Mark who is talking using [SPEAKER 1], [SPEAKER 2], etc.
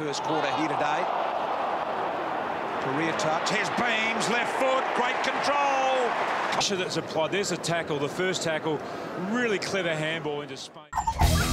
[SPEAKER 1] first quarter here today. Career touch. Here's Beams, left foot, great control.
[SPEAKER 2] Pressure that's applied. There's a tackle, the first tackle. Really clever handball into space.